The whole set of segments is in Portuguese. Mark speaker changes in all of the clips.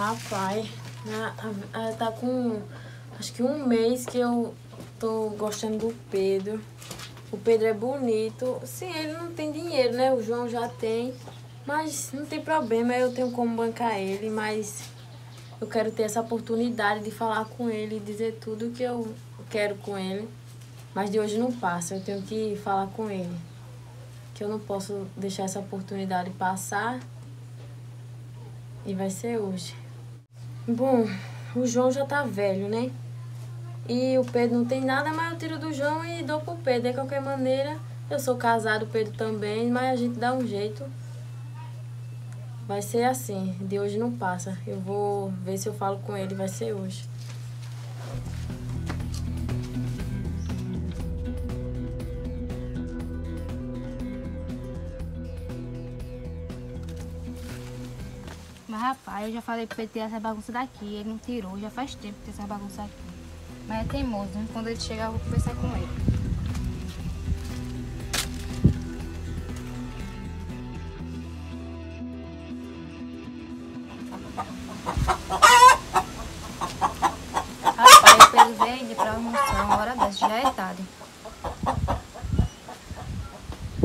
Speaker 1: Rapaz, tá com acho que um mês que eu tô gostando do Pedro. O Pedro é bonito. Sim, ele não tem dinheiro, né? O João já tem. Mas não tem problema, eu tenho como bancar ele, mas eu quero ter essa oportunidade de falar com ele e dizer tudo que eu quero com ele. Mas de hoje não passa, eu tenho que falar com ele. Que eu não posso deixar essa oportunidade passar. E vai ser hoje. Bom, o João já tá velho, né? E o Pedro não tem nada, mas eu tiro do João e dou pro Pedro. De qualquer maneira, eu sou casado, o Pedro também, mas a gente dá um jeito. Vai ser assim, de hoje não passa. Eu vou ver se eu falo com ele, vai ser hoje.
Speaker 2: Rapaz, eu já falei pra ele tirar essa bagunça daqui, ele não tirou, já faz tempo que tem essa bagunça aqui. Mas é teimoso, hein? quando ele chegar eu vou conversar com ele. Rapaz, Pedro veio de pra almoçar, uma hora dessa, já é tarde.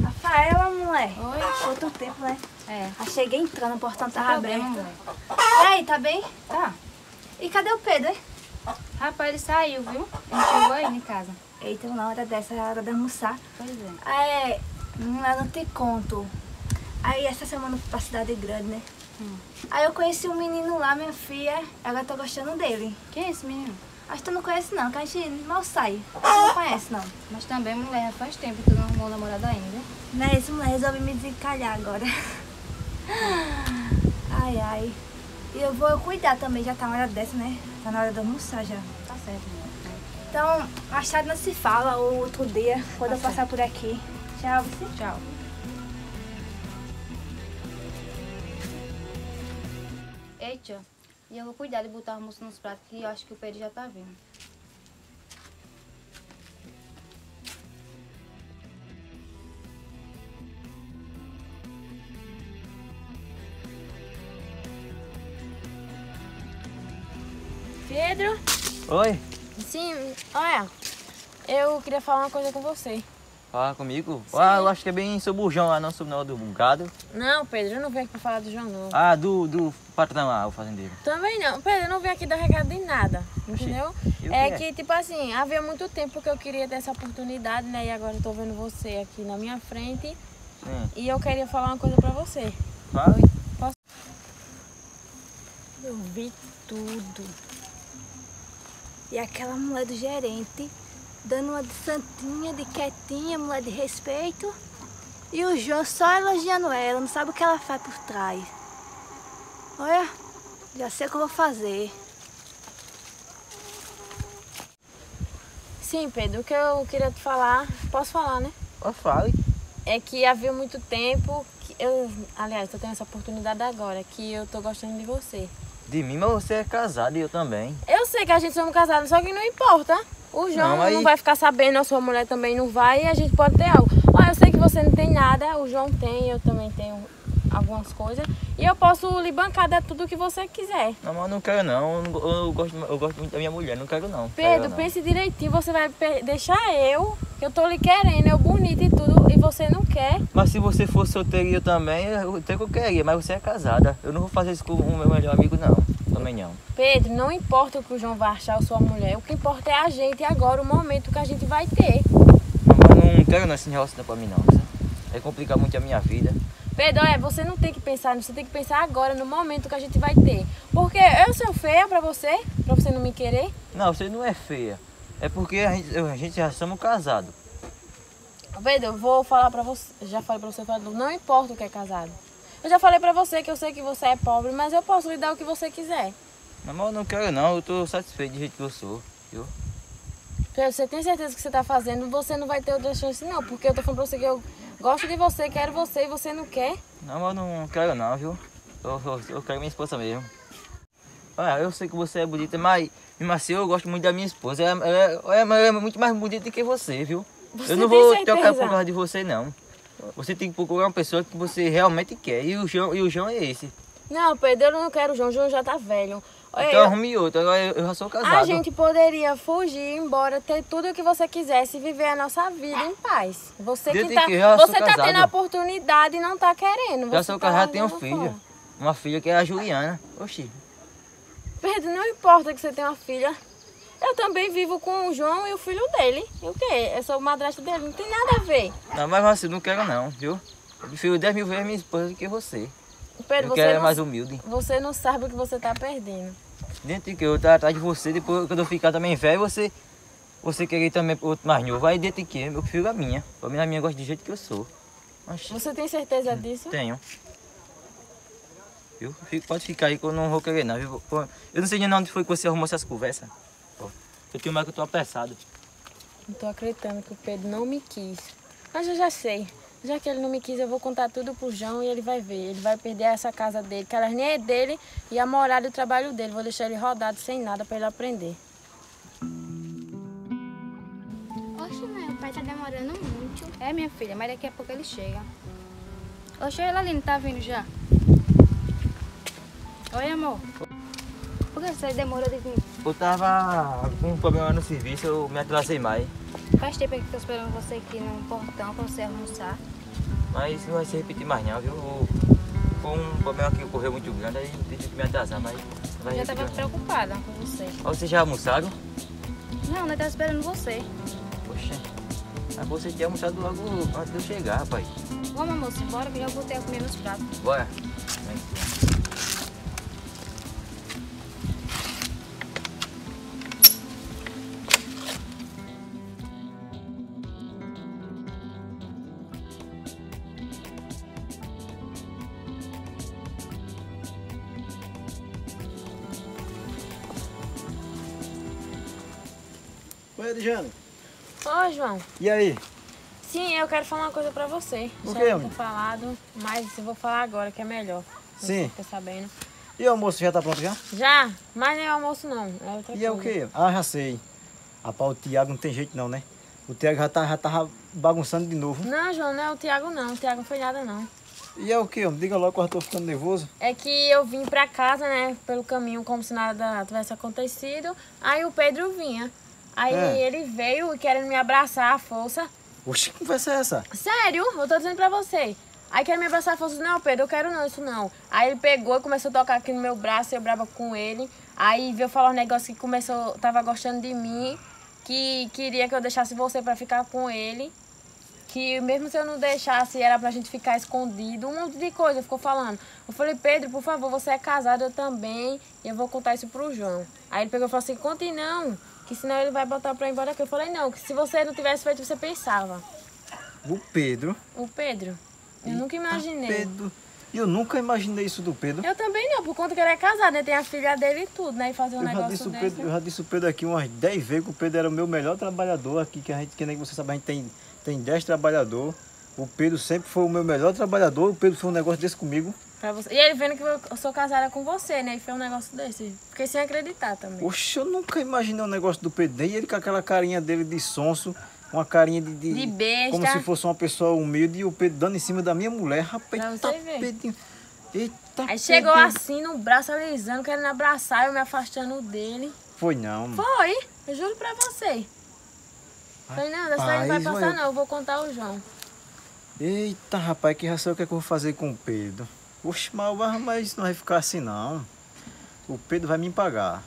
Speaker 3: Rafaela, mulher.
Speaker 2: Oi?
Speaker 3: Quanto tempo, né?
Speaker 2: É.
Speaker 3: Ah, cheguei entrando, o portão
Speaker 2: Tá
Speaker 3: tava
Speaker 2: problema,
Speaker 3: aberto. E aí, tá bem?
Speaker 2: Tá.
Speaker 3: E cadê o Pedro, hein?
Speaker 2: Rapaz, ele saiu, viu? Ele chegou aí em casa.
Speaker 3: Eita, na hora dessa, é hora de almoçar.
Speaker 2: Pois é.
Speaker 3: É, não, eu não te conto. Aí essa semana eu fui pra cidade grande, né?
Speaker 2: Hum.
Speaker 3: Aí eu conheci um menino lá, minha filha. Agora eu tô gostando dele.
Speaker 2: Quem é esse menino?
Speaker 3: Acho que tu não conhece não, que a gente mal sai. Tu não conhece não.
Speaker 2: Mas também, mulher, faz tempo que tu não arrumou namorado ainda.
Speaker 3: Não é isso, mulher. Resolvi me desencalhar agora. Ai, ai. E eu vou cuidar também, já tá na hora dessa, né? Tá na hora de almoçar já.
Speaker 2: Tá certo, mulher.
Speaker 3: Então, mais tarde não se fala, ou outro dia, quando
Speaker 2: Tá
Speaker 3: eu passar por aqui. Tchau, você.
Speaker 2: Tchau. Ei, tia. E eu vou cuidar de botar o almoço nos pratos, que eu acho que o Pedro já tá vindo.
Speaker 1: Pedro?
Speaker 4: Oi,
Speaker 1: Sim, olha, eu queria falar uma coisa com você.
Speaker 4: fala comigo. Ah, eu acho que é bem sobre o João lá, não sobre o do gado.
Speaker 1: Não, Pedro, eu não venho aqui pra falar do João, não.
Speaker 4: Ah, do, do patrão lá, o fazendeiro.
Speaker 1: Também não. Pedro, eu não vim aqui dar recado de nada, entendeu? É
Speaker 4: que é?
Speaker 1: que, tipo assim, havia muito tempo que eu queria ter essa oportunidade, né? E agora eu tô vendo você aqui na minha frente
Speaker 4: Sim.
Speaker 1: e eu queria falar uma coisa pra você.
Speaker 4: Fala.
Speaker 1: Eu vi tudo.
Speaker 3: E aquela mulher do gerente, dando uma de santinha, de quietinha, mulher de respeito. E o João só elogiando ela, não sabe o que ela faz por trás. Olha, já sei o que eu vou fazer.
Speaker 1: Sim, Pedro, o que eu queria te falar, posso falar, né?
Speaker 4: Ó, fale.
Speaker 1: É que havia muito tempo que eu, aliás, tô tendo essa oportunidade agora, que eu tô gostando de você.
Speaker 4: De mim, mas você é casado e eu também.
Speaker 1: Eu sei que a gente somos casados, só que não importa. O João
Speaker 4: Não,
Speaker 1: não,
Speaker 4: aí-
Speaker 1: vai ficar sabendo, a sua mulher também não vai e a gente pode ter algo. Olha, eu sei que você não tem nada, o João tem, eu também tenho algumas coisas. E eu posso lhe bancar de tudo que você quiser.
Speaker 4: Não, mas eu não quero não. Eu, não- eu gosto, eu gosto muito da minha mulher, não quero não.
Speaker 1: Pedro,
Speaker 4: Quero não.
Speaker 1: pense direitinho, você vai deixar eu, que eu tô lhe querendo, eu bonita e tudo, e você não quer.
Speaker 4: Mas se você fosse solteiro eu também, eu até que eu queria, mas você é casada. Eu não vou fazer isso com o meu melhor amigo não. Também não.
Speaker 1: Pedro, não importa o que o João vai achar ou sua mulher, o que importa é a gente agora, o momento que a gente vai ter.
Speaker 4: Não, mas eu não quero não esse relacionamento pra mim não. sabe? Vai complicar muito a minha vida.
Speaker 1: Pedro, é, você não tem que pensar, você tem que pensar agora, no momento que a gente vai ter. Porque eu sou feia pra você, pra você não me querer.
Speaker 4: Não, você não é feia. É porque a gente, a gente já somos casados.
Speaker 1: Pedro, eu vou falar pra você, já falei pra você, não importa o que é casado. Eu já falei pra você que eu sei que você é pobre, mas eu posso lhe dar o que você quiser.
Speaker 4: Mas eu não quero não, eu tô satisfeito do jeito que eu sou. Viu?
Speaker 1: Pedro, você tem certeza que você tá fazendo, você não vai ter outra chance não, porque eu tô falando pra você que eu gosto de você, quero você e você não quer.
Speaker 4: Não, eu não quero não, viu? Eu, eu, eu quero minha esposa mesmo. Olha, eu sei que você é bonita, mas mesmo assim eu gosto muito da minha esposa. Ela, ela- ela- ela é muito mais bonita que você, viu?
Speaker 1: Você
Speaker 4: eu não vou
Speaker 1: certeza?
Speaker 4: trocar por causa de você, não. Você tem que procurar uma pessoa que você realmente quer. E o João, e o João é esse.
Speaker 1: Não, Pedro, eu não quero o João. O João já tá velho. Olha,
Speaker 4: Então
Speaker 1: eu-
Speaker 4: arrume outro, agora eu, eu já sou casado.
Speaker 1: a gente poderia fugir, ir embora, ter tudo o que você quisesse e viver a nossa vida em paz. Você que
Speaker 4: Desde
Speaker 1: tá,
Speaker 4: que
Speaker 1: você tá tendo
Speaker 4: casado.
Speaker 1: a oportunidade e não tá querendo.
Speaker 4: Já sou
Speaker 1: tá
Speaker 4: casado, tenho um filho. Uma filha que é a Juliana. Oxi.
Speaker 1: Pedro, não importa que você tenha uma filha. Eu também vivo com o João e o filho dele. E o quê? Eu sou madrasta dele, não tem nada a ver.
Speaker 4: Não, mas assim, não quero não, viu? Eu prefiro 10 mil vezes minha esposa do que você.
Speaker 1: Pedro,
Speaker 4: eu
Speaker 1: você
Speaker 4: é mais humilde.
Speaker 1: você não sabe o que você tá perdendo.
Speaker 4: Dentro de que eu estar atrás de você, depois quando eu ficar também velho, você, você querer também outro mais novo. Aí dentro de que eu prefiro a minha. Pra mim, a minha gosta do jeito que eu sou. Oxi,
Speaker 1: Você tem certeza disso?
Speaker 4: tenho. Viu? Pode ficar aí que eu não vou querer não. viu? Eu não sei de onde foi que você arrumou essas conversas. Eu tenho mais que eu tô apressado.
Speaker 1: Não tô acreditando que o Pedro não me quis. Mas eu já sei. Já que ele não me quis, eu vou contar tudo pro João e ele vai ver. Ele vai perder essa casa dele, que ela nem é dele, e a moral do trabalho dele. Vou deixar ele rodado sem nada pra ele aprender.
Speaker 2: Oxe, mãe, o pai tá demorando muito. É, minha filha, mas daqui a pouco ele chega. Oxe, ela ali, não tá vindo já? Oi, amor. Por que você demorou de vir?
Speaker 4: Eu tava com um problema no serviço, eu me atrasei mais.
Speaker 2: Faz tempo que eu tô esperando você aqui no portão pra você almoçar.
Speaker 4: Mas não vai se repetir mais não, viu? Foi um problema que ocorreu muito grande, aí tive que me atrasar, mas vai
Speaker 2: Eu já tava preocupada com você.
Speaker 4: Ó, Vocês já almoçaram?
Speaker 2: Não, nós tava esperando você.
Speaker 4: Poxa, mas você tinha almoçado logo antes de eu chegar, rapaz.
Speaker 2: Vamos, moço, embora que já botei a comer nos pratos.
Speaker 4: Bora.
Speaker 1: João.
Speaker 5: E aí?
Speaker 1: Sim, eu quero falar uma coisa pra você.
Speaker 5: O
Speaker 1: Já
Speaker 5: quê,
Speaker 1: não falado, mas eu vou falar agora, que é melhor.
Speaker 5: Sim.
Speaker 1: Você tá sabendo.
Speaker 5: E o almoço já tá pronto já?
Speaker 1: Já, mas nem é almoço não. É outra
Speaker 5: E é o
Speaker 1: coisa.
Speaker 5: quê? Ah, já sei. Rapaz, o Thiago não tem jeito não, né? O Thiago já, tá, já tava bagunçando de novo.
Speaker 1: Não, João, não é o Tiago não. O Tiago não foi nada não.
Speaker 5: E é o quê? homem? Diga logo que eu tô ficando nervoso.
Speaker 1: É que eu vim pra casa, né, pelo caminho, como se nada tivesse acontecido. Aí o Pedro vinha. Aí
Speaker 5: É.
Speaker 1: ele veio querendo me abraçar à força.
Speaker 5: Oxe, que conversa é essa?
Speaker 1: Sério, eu tô dizendo pra você. Aí quer me abraçar à força. Não, Pedro, eu quero não, isso não. Aí ele pegou e começou a tocar aqui no meu braço, eu brava com ele. Aí veio falar um negócio que começou, tava gostando de mim, que queria que eu deixasse você pra ficar com ele. Que mesmo se eu não deixasse, era pra gente ficar escondido, um monte de coisa, ficou falando. Eu falei, Pedro, por favor, você é casado, eu também, e eu vou contar isso pro João. Aí ele pegou e falou assim, conte não, que senão ele vai botar pra ir embora aqui. Eu falei, não, que se você não tivesse feito, você pensava.
Speaker 5: O Pedro.
Speaker 1: O Pedro, eu nunca imaginei.
Speaker 5: Pedro. E eu nunca imaginei isso do Pedro.
Speaker 1: Eu também não, por conta que ele é casado, né? Tem a filha dele e tudo, né? E fazer um
Speaker 5: Eu
Speaker 1: negócio
Speaker 5: disse
Speaker 1: desse.
Speaker 5: Pedro, eu já disse o Pedro aqui umas 10 vezes que o Pedro era o meu melhor trabalhador aqui, que a gente, que nem você sabe, a gente tem, tem 10 trabalhadores. O Pedro sempre foi o meu melhor trabalhador, o Pedro foi um negócio desse comigo.
Speaker 1: Pra você. E ele vendo que eu sou casada com você, né? E fez um negócio desse. Fiquei sem acreditar também.
Speaker 5: Oxe, eu nunca imaginei um negócio do Pedro. E ele com aquela carinha dele de sonso, uma carinha de. De,
Speaker 1: De besta.
Speaker 5: Como se fosse uma pessoa humilde e o Pedro dando em cima da minha mulher. Rapaz,
Speaker 1: Pra
Speaker 5: eita,
Speaker 1: você ver.
Speaker 5: Pedrinho. Eita,
Speaker 1: Aí chegou
Speaker 5: Pedrinho.
Speaker 1: assim no braço, alisando, querendo abraçar, eu me afastando dele.
Speaker 5: Foi não.
Speaker 1: Foi, eu juro pra você. Falei, não, dessa daí não vai passar
Speaker 5: olha-
Speaker 1: não, eu vou contar o João.
Speaker 5: Eita, rapaz, que já sei o que, é que eu vou fazer com o Pedro. Oxe, mas, não vai ficar assim não. O Pedro vai me pagar.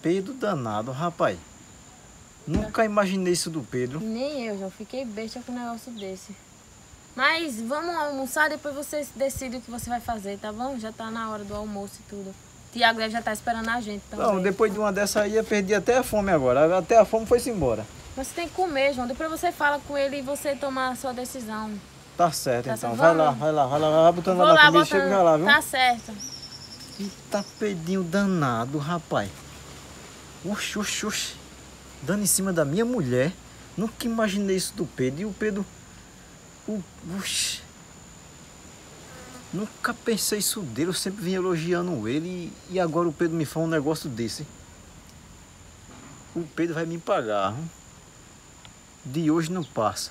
Speaker 5: Pedro danado, rapaz. Nunca imaginei isso do Pedro.
Speaker 1: Nem eu, já fiquei besta com um negócio desse. Mas vamos almoçar, depois você decide o que você vai fazer, tá bom? Já tá na hora do almoço e tudo. Tiago deve já tá esperando a gente também.
Speaker 5: Não, depois de uma dessa aí eu perdi até a fome agora. Até a fome foi-se embora.
Speaker 1: Mas você tem que comer, João. Depois você fala com ele e você toma a sua decisão.
Speaker 5: Tá certo,
Speaker 1: Tá
Speaker 5: então.
Speaker 1: certo,
Speaker 5: Vai lá, vai lá, vai lá, vai botando
Speaker 1: Vou
Speaker 5: lá
Speaker 1: lá,
Speaker 5: e
Speaker 1: botando...
Speaker 5: chega já lá, viu?
Speaker 1: Tá certo.
Speaker 5: Eita, pedinho danado, rapaz. Oxi, oxi, oxi. Dando em cima da minha mulher. Nunca imaginei isso do Pedro. E o Pedro. O, oxi. Nunca pensei isso dele. Eu sempre vim elogiando ele. E, agora o Pedro me fala um negócio desse. O Pedro vai me pagar. hum. De hoje não passa.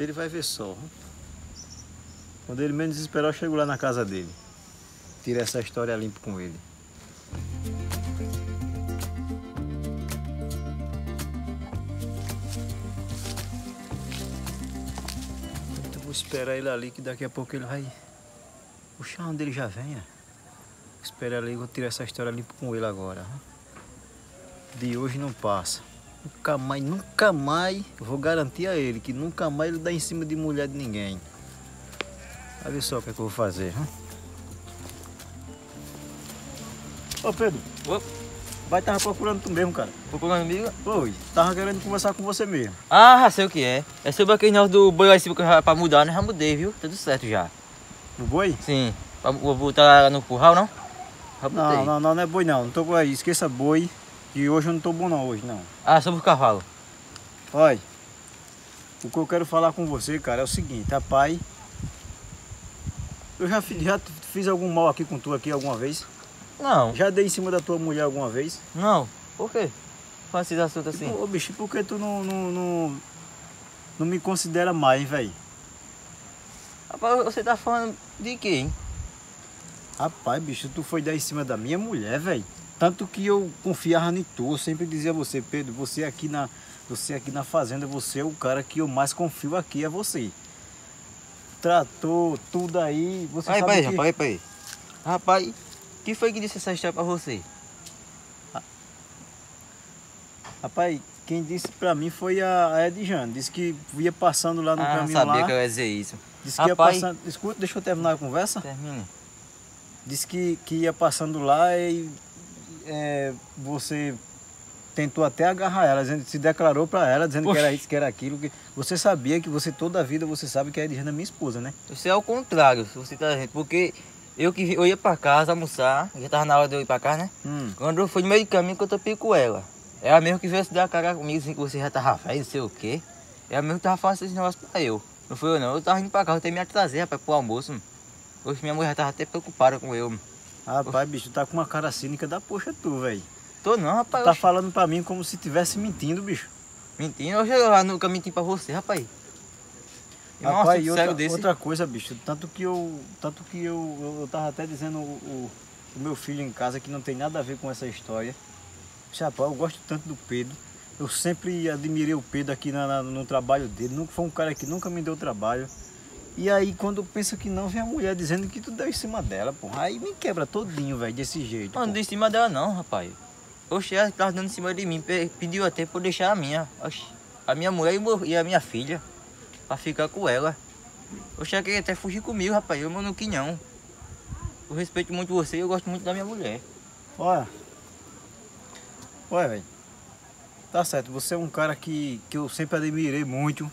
Speaker 5: Ele vai ver só. Quando ele menos esperar, eu chego lá na casa dele. Tira essa história limpa com ele. Eu vou esperar ele ali, que daqui a pouco ele vai. Puxar onde ele já venha. Espera ali, vou tirar essa história limpa com ele agora. De hoje não passa. Nunca mais, nunca mais, vou garantir a ele que nunca mais ele dá em cima de mulher de ninguém. Ver só o que, é que eu vou fazer. Hum? Ô Pedro,
Speaker 4: Ô.
Speaker 5: vai tava procurando tu mesmo, cara.
Speaker 4: Procurando amigo?
Speaker 5: Oi, tava querendo conversar com você mesmo.
Speaker 4: Ah, sei o que é. É sobre aquele negócio do boi lá em cima pra mudar, né? Já mudei, viu? Tudo certo já.
Speaker 5: O boi?
Speaker 4: Sim. Pra, vou botar no curral, não? Já.
Speaker 5: Não, não, não, não é boi não. Não tô com aí. Esqueça boi. E hoje eu não tô bom não, hoje não.
Speaker 4: Ah, sobre o cavalo.
Speaker 5: Olha, o que eu quero falar com você, cara, é o seguinte, rapaz. Eu já, fi- já fiz algum mal aqui com tu aqui alguma vez?
Speaker 4: Não,
Speaker 5: Já dei em cima da tua mulher alguma vez?
Speaker 4: não. Por quê? Faz esses assuntos assim.
Speaker 5: Ô bicho, por que tu não, não, não, não me considera mais, velho?
Speaker 4: Rapaz, você tá falando de quê, hein?
Speaker 5: Rapaz, bicho, tu foi dar em cima da minha mulher, velho. Tanto que eu confiava em tu, eu sempre dizia a você, Pedro, você aqui na, você aqui na fazenda, você é o cara que eu mais confio aqui, é você. Tratou tudo aí, você
Speaker 4: Aí,
Speaker 5: sabe
Speaker 4: pai,
Speaker 5: que...
Speaker 4: rapaz, pai. Rapaz, quem foi que disse essa história pra você?
Speaker 5: Rapaz, quem disse pra mim foi a Edjane. Disse que ia passando lá no
Speaker 4: ah,
Speaker 5: caminho
Speaker 4: sabia
Speaker 5: lá.
Speaker 4: que eu ia dizer isso.
Speaker 5: Disse que ia
Speaker 4: Rapaz.
Speaker 5: passando. Escuta, deixa eu terminar a conversa.
Speaker 4: Termine.
Speaker 5: Disse que, que ia passando lá e é, você tentou até agarrar ela, se declarou pra ela, dizendo que era isso, que era aquilo. Que você sabia que você toda a vida você sabe que a Edjane é minha esposa, né?
Speaker 4: Isso é ao contrário, se você tá. Porque eu que eu ia pra casa almoçar, já tava na hora de eu ir pra casa, né?
Speaker 5: Hum.
Speaker 4: Quando eu fui no meio do caminho que eu topei com ela. Ela mesmo que veio se dar a cara comigo, assim, que você já tava velho, não sei o quê. Ela mesmo que tava fazendo esse negócio pra eu. Não foi eu não, eu tava indo pra casa, eu tenho que me atrasar, rapaz, pro almoço. mano. Hoje minha mulher já tava até preocupada com eu. mano.
Speaker 5: Rapaz, bicho, tá com uma cara cínica da poxa tu, velho.
Speaker 4: Tô não, rapaz.
Speaker 5: Tá
Speaker 4: oxe.
Speaker 5: falando pra mim como se tivesse mentindo, bicho.
Speaker 4: Mentindo, eu nunca menti pra você, rapaz.
Speaker 5: Rapaz,
Speaker 4: assunto
Speaker 5: e outra,
Speaker 4: desse.
Speaker 5: outra coisa, bicho, tanto que eu. Tanto que eu, eu, eu tava até dizendo o, o, o meu filho em casa que não tem nada a ver com essa história. Disse, Rapaz, eu gosto tanto do Pedro. Eu sempre admirei o Pedro aqui na, na- no trabalho dele. Nunca foi um cara que nunca me deu trabalho. E aí quando pensa que não, vem a mulher dizendo que tu deu em cima dela, pô. Aí me quebra todinho, velho, desse jeito.
Speaker 4: Não, não dei em cima dela não, rapaz. Oxe, ela tava dando em cima de mim, pe- pediu até pra eu deixar a minha. Oxe, a minha mulher e a minha filha. Pra ficar com ela. Oxe, ela queria até fugir comigo, rapaz. Eu não quis não. Eu respeito muito você e eu gosto muito da minha mulher.
Speaker 5: Olha. Olha, velho. Tá certo, você é um cara que, que eu sempre admirei muito.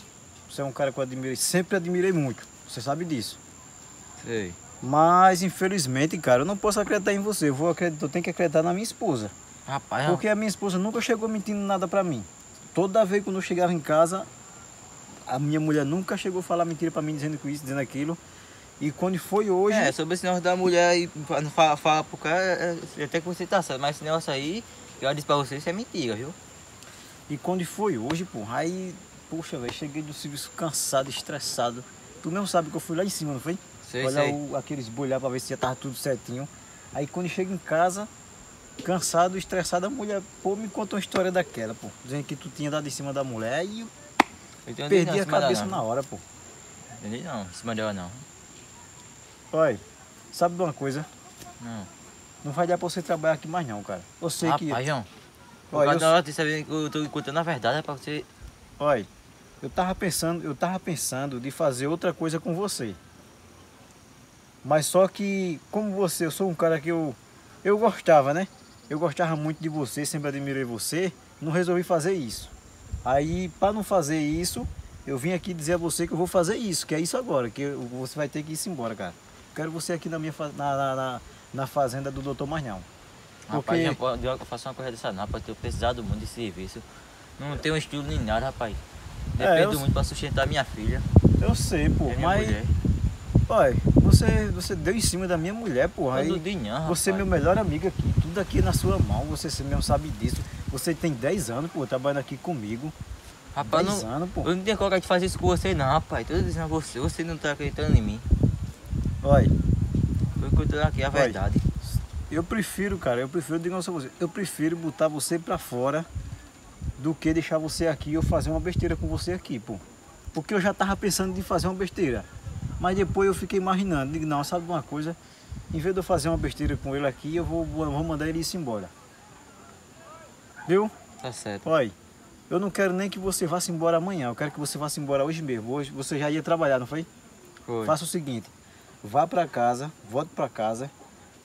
Speaker 5: Você é um cara que eu admirei, sempre admirei muito. Você sabe disso.
Speaker 4: Sei.
Speaker 5: Mas infelizmente, cara, eu não posso acreditar em você. Eu vou acreditar, eu tenho que acreditar na minha esposa.
Speaker 4: Rapaz,
Speaker 5: Porque a minha esposa nunca chegou mentindo nada pra mim. Toda vez quando eu chegava em casa, a minha mulher nunca chegou a falar mentira pra mim dizendo isso, dizendo aquilo. E quando foi hoje,
Speaker 4: É, sobre esse negócio da mulher e falar, falar pro cara, é, é, até que você tá certo, mas esse negócio aí, que ela disse pra você, isso é mentira, viu?
Speaker 5: E quando foi hoje, pô, aí, poxa, velho, cheguei do serviço cansado, estressado. Tu mesmo sabe que eu fui lá em cima, não foi?
Speaker 4: Sei,
Speaker 5: Olhar
Speaker 4: sei.
Speaker 5: o- aqueles boi lá pra ver se já tava tudo certinho. Aí quando chego em casa, cansado, estressado, a mulher, pô, me contou uma história daquela, pô. Dizendo que tu tinha dado em cima da mulher. Aí eu perdi
Speaker 4: não,
Speaker 5: a cabeça na hora, pô.
Speaker 4: Entendi não, em cima dela não.
Speaker 5: Olha, sabe de uma coisa?
Speaker 4: Não.
Speaker 5: Não vai dar pra você trabalhar aqui mais não, cara. Eu sei que.
Speaker 4: Rapaz, João.
Speaker 5: Olha, eu-
Speaker 4: eu tô contando a verdade, é pra você.
Speaker 5: Olha, eu tava pensando, eu tava pensando de fazer outra coisa com você. Mas só que, como você, eu sou um cara que eu, eu gostava, né? Eu gostava muito de você, sempre admirei você, não resolvi fazer isso. Aí, para não fazer isso, eu vim aqui dizer a você que eu vou fazer isso, que é isso agora, que eu- você vai ter que ir embora, cara. Quero você aqui na minha na, na, na, na fazenda do Dr. Marnhão.
Speaker 4: Rapaz,
Speaker 5: Porque-
Speaker 4: pode, eu faço uma coisa dessa não, rapaz, eu precisado muito de serviço. Não tenho estilo nem nada, rapaz.
Speaker 5: É,
Speaker 4: Dependo
Speaker 5: eu-
Speaker 4: muito pra sustentar minha filha
Speaker 5: Eu sei, pô, mas
Speaker 4: mulher.
Speaker 5: olha, você, você deu em cima da minha mulher, porra. Aí,
Speaker 4: não
Speaker 5: Você é meu melhor amigo aqui, tudo aqui na sua mão, você mesmo sabe disso. Você tem 10 anos, pô, trabalhando aqui comigo.
Speaker 4: Rapaz,
Speaker 5: 10
Speaker 4: não,
Speaker 5: anos, pô.
Speaker 4: eu não tenho coragem de fazer isso com você não, rapaz. Tô dizendo a você, você não tá acreditando em mim.
Speaker 5: Olha,
Speaker 4: Foi contando aqui a verdade.
Speaker 5: eu prefiro, cara, eu prefiro, digo só você, eu prefiro botar você pra fora do que deixar você aqui eu fazer uma besteira com você aqui, pô. Porque eu já tava pensando em fazer uma besteira. Mas depois eu fiquei imaginando, digo, não, sabe de uma coisa? Em vez de eu fazer uma besteira com ele aqui, eu vou, vou vou mandar ele ir embora. Viu?
Speaker 4: Tá certo.
Speaker 5: Olha, eu não quero nem que você vá -se embora amanhã, eu quero que você vá -se embora hoje mesmo. Hoje você já ia trabalhar, não foi?
Speaker 4: Foi.
Speaker 5: Faça o seguinte, vá para casa, volte para casa,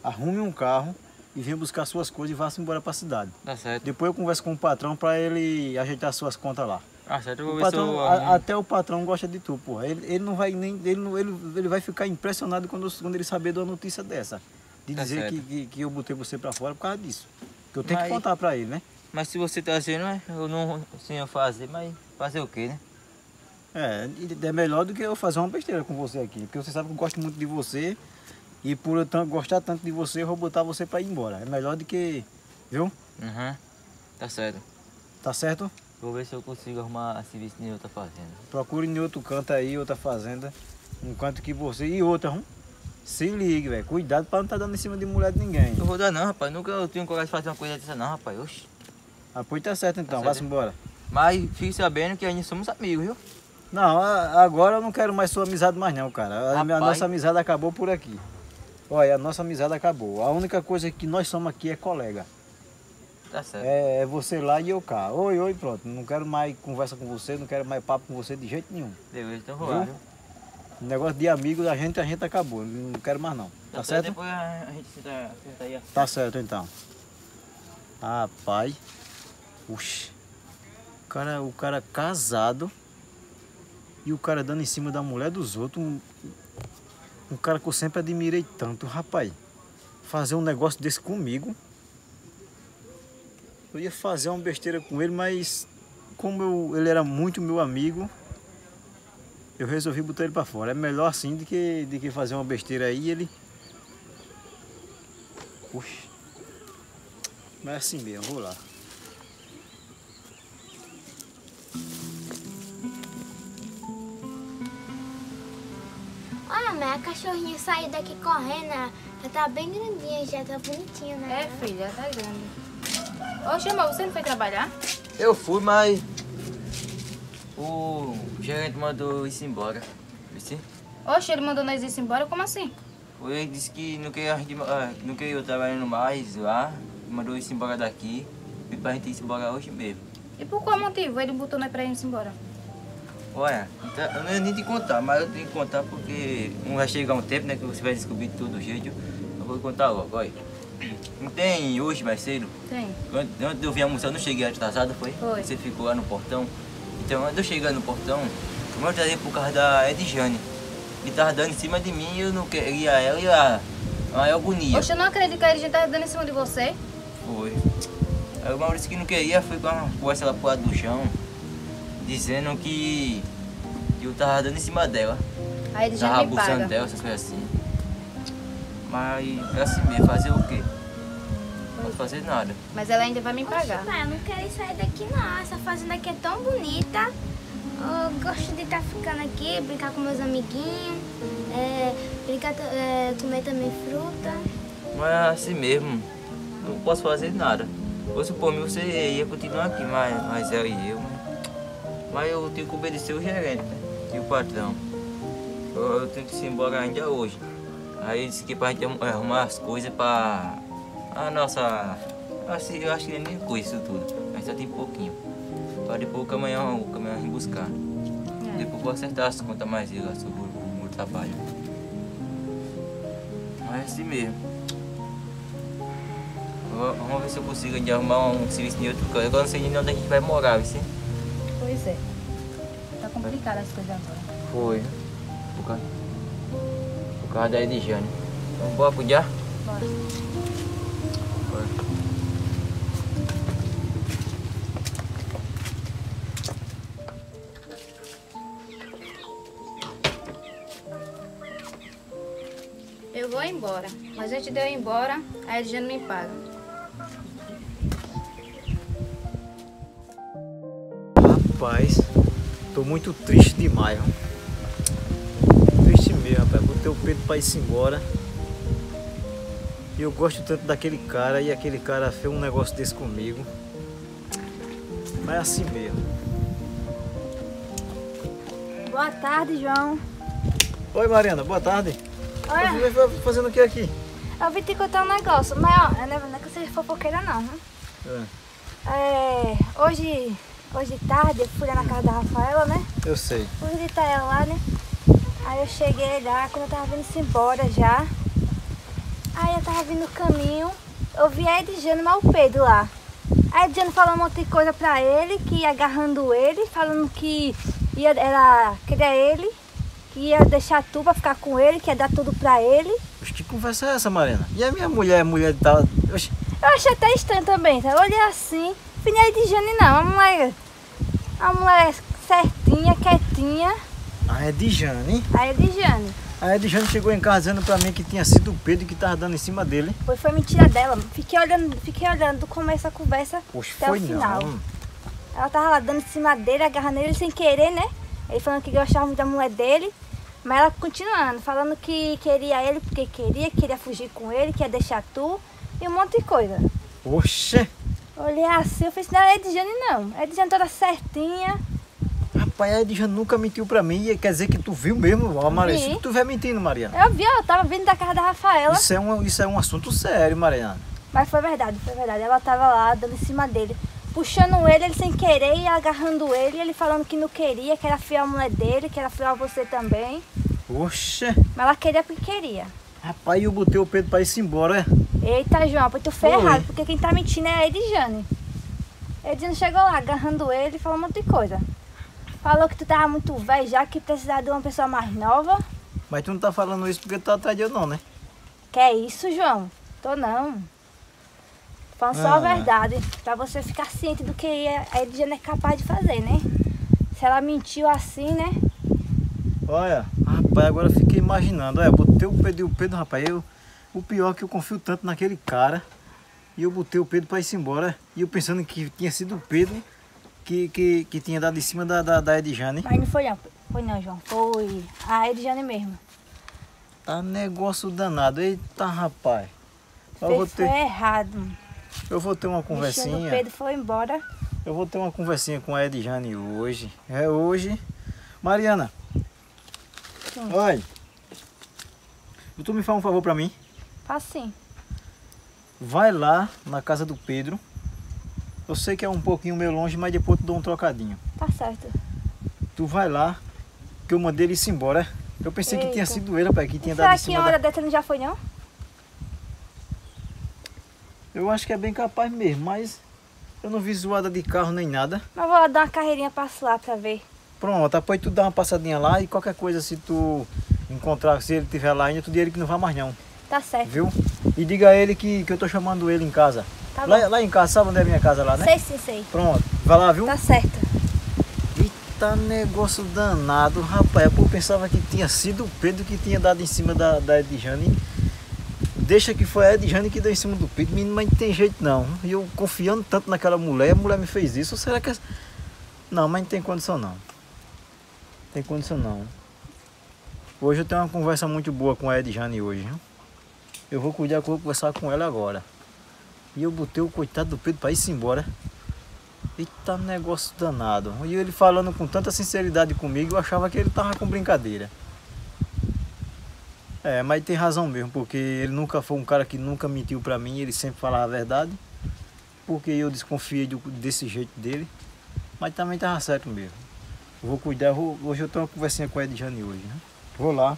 Speaker 5: arrume um carro e venha buscar suas coisas e vá-se embora para a cidade.
Speaker 4: Tá certo.
Speaker 5: Depois eu converso com o patrão para ele ajeitar suas contas lá.
Speaker 4: Tá certo, eu vou
Speaker 5: O
Speaker 4: ver
Speaker 5: patrão,
Speaker 4: eu...
Speaker 5: a- até o patrão gosta de tu, porra. Ele, ele não vai nem. Ele, não- ele, ele vai ficar impressionado quando, quando ele saber de uma notícia dessa. De
Speaker 4: Tá
Speaker 5: dizer que, que, que eu botei você para fora por causa disso. Que eu tenho
Speaker 4: Mas-
Speaker 5: que contar para ele, né?
Speaker 4: Mas se você tá dizendo, é, eu não eu fazer, mas fazer o quê, né?
Speaker 5: É, é melhor do que eu fazer uma besteira com você aqui. Porque você sabe que eu gosto muito de você. E por eu gostar tanto de você, eu vou botar você para ir embora. É melhor do que. Viu?
Speaker 4: Uhum. Tá certo.
Speaker 5: Tá certo?
Speaker 4: Vou ver se eu consigo arrumar serviço em outra fazenda.
Speaker 5: Procure em outro canto aí, outra fazenda. Um canto que você. E outra, hum? Se ligue, velho. Cuidado pra não estar dando em cima de mulher de ninguém.
Speaker 4: Não vou dar não, rapaz. Nunca eu tenho coragem de fazer uma coisa dessa não, rapaz. Oxi.
Speaker 5: Ah, pois tá certo então,
Speaker 4: Tá
Speaker 5: vá-se embora.
Speaker 4: Mas fique sabendo que ainda somos amigos, viu?
Speaker 5: Não, a- agora eu não quero mais sua amizade mais não, cara. A, minha- a
Speaker 4: Rapaz.
Speaker 5: nossa amizade acabou por aqui. Olha, a nossa amizade acabou. A única coisa que nós somos aqui é colega.
Speaker 4: Tá certo.
Speaker 5: É, é você lá e eu cá. Oi, oi, pronto. Não quero mais conversa com você, não quero mais papo com você de jeito nenhum.
Speaker 4: Beleza, então vou lá, viu?
Speaker 5: Negócio de amigo da gente, a gente acabou. Não quero mais não. Tá certo?
Speaker 4: Depois a, gente senta aí. ó.
Speaker 5: Tá certo então. Rapaz. Puxa. O cara, o cara casado. E o cara dando em cima da mulher dos outros. Um, um cara que eu sempre admirei tanto. Rapaz. Fazer um negócio desse comigo. Eu ia fazer uma besteira com ele, mas como eu- ele era muito meu amigo, eu resolvi botar ele pra fora. É melhor assim do que, do que fazer uma besteira aí ele. Puxa. Mas é assim mesmo, vou lá.
Speaker 6: Olha, mãe, a cachorrinha saiu daqui correndo, ela já tá bem grandinha, já tá bonitinha, né?
Speaker 2: É, filha, tá grande. Oxe, amor, você não foi trabalhar?
Speaker 4: Eu fui, mas o gerente mandou ir embora. Viu?
Speaker 2: Oxe, ele mandou nós ir embora? Como assim?
Speaker 4: Ele disse que não queria, ah, não queria eu trabalhando mais lá, mandou ir embora daqui e pra gente ir embora hoje mesmo.
Speaker 2: E por qual motivo ele botou nós pra ir embora?
Speaker 4: Olha, então, eu não ia nem te contar, mas eu tenho que contar porque não vai chegar um tempo né, que você vai descobrir de todo jeito. Eu vou contar logo, olha. Não tem hoje mais cedo?
Speaker 2: Tem.
Speaker 4: Antes de eu vir almoçar, eu não cheguei atrasado, foi?
Speaker 2: Foi.
Speaker 4: Você ficou lá no portão. Então, antes de eu chegar no portão, eu atrasei por causa da Edjane. Ele tava dando em cima de mim e eu não queria ela e a maior agonia.
Speaker 2: Oxe, eu não acredito que a gente tá dando em cima de você.
Speaker 4: Foi. Aí o Maurício que não queria foi com a conversa lá pro lado do chão, dizendo que eu tava dando em cima dela.
Speaker 2: Aí ele já
Speaker 4: Tava
Speaker 2: me paga.
Speaker 4: dela, essas coisas assim. Mas é assim mesmo, fazer o quê? Não posso fazer nada.
Speaker 2: Mas ela ainda vai me
Speaker 6: Oxe,
Speaker 2: pagar.
Speaker 6: mãe, eu não quero sair daqui não. Essa fazenda aqui é tão bonita. Eu gosto de estar ficando aqui, brincar com meus amiguinhos, é, brincar, é, comer também fruta.
Speaker 4: Mas é assim mesmo, não posso fazer nada. Ou se por mim você ia continuar aqui, mas, mas ela e eu. Mas, eu tenho que obedecer o gerente né? e o patrão. Eu, eu tenho que ir embora ainda hoje. Aí ele disse que pra gente arrum- arrumar as coisas pra a nossa. Assim, eu acho que ele nem coisa isso tudo, mas só tem pouquinho. Pra depois o caminhão, o caminhão vir buscar. Depois eu vou acertar as contas mais lá sobre o, o trabalho. Mas é assim mesmo. Vamos ver se eu consigo arrumar um serviço em outro canto. Agora não sei nem onde a gente vai morar, viu?
Speaker 2: É. Tá complicado as coisas agora.
Speaker 4: Foi. Por causa, por causa da Edjane. Vamos embora pro dia?
Speaker 2: Bora.
Speaker 4: Bora.
Speaker 2: Eu vou embora. Mas antes de eu ir embora, a Edjane me paga.
Speaker 5: Rapaz, tô muito triste demais. ó. Triste mesmo, rapaz. Botei o Pedro pra ir embora. E eu gosto tanto daquele cara e aquele cara fez um negócio desse comigo. Mas é assim mesmo.
Speaker 3: Boa tarde, João.
Speaker 5: Oi Mariana, boa tarde.
Speaker 3: Olha,
Speaker 5: Você fazendo o que aqui?
Speaker 3: eu vim te contar um negócio, mas ó, não é é que você fofoqueira não.
Speaker 5: É,
Speaker 3: É, hoje, hoje de tarde eu fui lá na casa da Rafaela, né?
Speaker 5: eu sei.
Speaker 3: Fui visitar ela lá, né? Aí eu cheguei lá, quando eu tava vindo embora já. Aí eu tava vindo no caminho, eu vi a Edjane mas o Pedro lá. A Edjane falando um monte de coisa pra ele, que ia agarrando ele, falando que ia, ela queria ele, que ia deixar tudo pra ficar com ele, que ia dar tudo pra ele.
Speaker 5: Oxe, que conversa é essa, Mariana? E a minha mulher, a mulher tá. Oxe,
Speaker 3: Eu achei até estranho também, tá? Eu olhei assim, filha é Edjane não, a mulher, a mulher certinha, quietinha,
Speaker 5: a Edjane.
Speaker 3: a Edjane.
Speaker 5: A Edjane chegou em casa dizendo pra mim que tinha sido o Pedro que tava dando em cima dele.
Speaker 3: Foi, foi mentira dela. Fiquei olhando, fiquei olhando do começo da conversa
Speaker 5: Oxe,
Speaker 3: até
Speaker 5: foi
Speaker 3: o final.
Speaker 5: não.
Speaker 3: Ela tava lá dando em cima dele, agarrando ele sem querer, né? Ele falando que gostava muito da mulher dele. Mas ela continuando, falando que queria ele porque queria, que queria fugir com ele, que ia deixar tu e um monte de coisa.
Speaker 5: Oxe,
Speaker 3: Olhei assim, eu falei assim, não é Edjane não. A Edjane toda certinha.
Speaker 5: rapaz, a Edjane nunca mentiu pra mim. Quer dizer que tu viu mesmo, ó, Mariana.
Speaker 3: Vi.
Speaker 5: Se tu estiver mentindo, Mariana.
Speaker 3: Eu vi, ela tava vindo da casa da Rafaela.
Speaker 5: Isso é, um, isso é um assunto sério, Mariana.
Speaker 3: Mas foi verdade, foi verdade. Ela tava lá dando em cima dele, puxando ele, ele sem querer e agarrando ele, ele falando que não queria, que era fiel à mulher dele, que era fiel a você também.
Speaker 5: Oxe,
Speaker 3: Mas ela queria porque queria.
Speaker 5: rapaz, eu botei o Pedro pra ir embora, é?
Speaker 3: Eita, João, pois tu fez
Speaker 5: Oi.
Speaker 3: porque quem tá mentindo é a Edjane. Edjane chegou lá, agarrando ele e falou um monte de coisa. Falou que tu tava muito velho já, que precisava de uma pessoa mais nova.
Speaker 5: Mas tu não tá falando isso porque tu tá atrás de eu, não, né?
Speaker 3: Que é isso, João? Tô não. Falando só a
Speaker 5: Ah.
Speaker 3: verdade, pra você ficar ciente do que a Edjane é capaz de fazer, né? Se ela mentiu assim, né?
Speaker 5: Olha, rapaz, agora eu fiquei imaginando. Olha, eu botei o Pedro e o Pedro, rapaz, eu, o pior é que eu confio tanto naquele cara. E eu botei o Pedro pra ir embora. E eu pensando que tinha sido o Pedro que, que, que tinha dado em cima da, da, da Edjane.
Speaker 3: Mas não foi não, foi não, João. Foi a Edjane mesmo.
Speaker 5: Tá negócio danado. Eita, rapaz. Eu vou,
Speaker 3: Fez foi
Speaker 5: ter,
Speaker 3: errado.
Speaker 5: eu vou ter uma
Speaker 3: Mexendo o
Speaker 5: conversinha.
Speaker 3: Pedro foi embora.
Speaker 5: Eu vou ter uma conversinha com a Edjane hoje. É hoje. Mariana.
Speaker 3: Sim.
Speaker 5: Olha. Tu me faz um favor pra mim?
Speaker 3: Faz sim.
Speaker 5: Vai lá na casa do Pedro. Eu sei que é um pouquinho meio longe, mas depois tu dou um trocadinho.
Speaker 3: Tá certo.
Speaker 5: Tu vai lá, que eu mandei ele ir embora. Eu pensei que tinha
Speaker 3: Eita.
Speaker 5: sido ele, rapaz, que tinha dado
Speaker 3: Será
Speaker 5: em
Speaker 3: que
Speaker 5: cima
Speaker 3: a hora
Speaker 5: da...
Speaker 3: dessa não já foi não?
Speaker 5: Eu acho que é bem capaz mesmo, mas eu não vi zoada de carro nem nada.
Speaker 3: Mas vou lá dar uma carreirinha passo lá pra ver.
Speaker 5: Pronto, após tu dar uma passadinha lá e qualquer coisa, se tu encontrar, se ele estiver lá ainda, tu diz ele que não vai mais não,
Speaker 3: Tá certo.
Speaker 5: viu? E diga a ele que, que eu tô chamando ele em casa.
Speaker 3: Tá
Speaker 5: lá,
Speaker 3: bom.
Speaker 5: lá em casa, sabe onde é a minha casa lá, né?
Speaker 3: Sei sim, sei.
Speaker 5: Pronto, vai lá, viu?
Speaker 3: Tá certo.
Speaker 5: Eita negócio danado, rapaz. Eu pensava que tinha sido o Pedro que tinha dado em cima da, da Edjane. Deixa que foi a Edjane que deu em cima do Pedro, menino, mas não tem jeito não. E eu confiando tanto naquela mulher, a mulher me fez isso. Ou será que. é- Não, mas não tem condição não. Tem condição não. Hoje eu tenho uma conversa muito boa com a Edjane hoje. viu? Eu vou cuidar que eu vou conversar com ela agora. E eu botei o coitado do Pedro para ir embora. Eita negócio danado. E ele falando com tanta sinceridade comigo, eu achava que ele tava com brincadeira. É, mas tem razão mesmo, porque ele nunca foi um cara que nunca mentiu pra mim, ele sempre falava a verdade. Porque eu desconfiei do- desse jeito dele. Mas também tava certo mesmo. Vou cuidar, vou- hoje eu tenho uma conversinha com a Edjane hoje, né? Vou lá